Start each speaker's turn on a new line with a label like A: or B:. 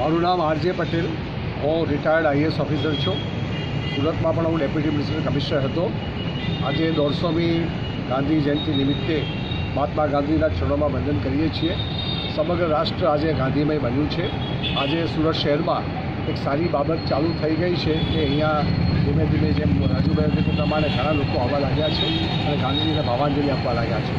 A: મારું નામ આરજે પટેલ. હું રિટાયર્ડ આઈએસ ઓફિસર છું. સુરતમાં પણ હું ડેપ્યુટી મ્યુનિસિપલ કમિશનર હતો. આજે દોઢસોમી ગાંધી જયંતિ નિમિત્તે મહાત્મા ગાંધીના ચરણોમાં વંદન કરીએ છીએ. સમગ્ર રાષ્ટ્ર આજે ગાંધીમય બન્યું છે. આજે સુરત શહેરમાં એક સારી બાબત ચાલુ થઈ ગઈ છે કે અહીંયા ધીમે ધીમે જેમ રાજુભાઈ પ્રમાણે ઘણા લોકો આવવા લાગ્યા છે અને ગાંધીજીને ભાવાંજલિ આપવા લાગ્યા છે.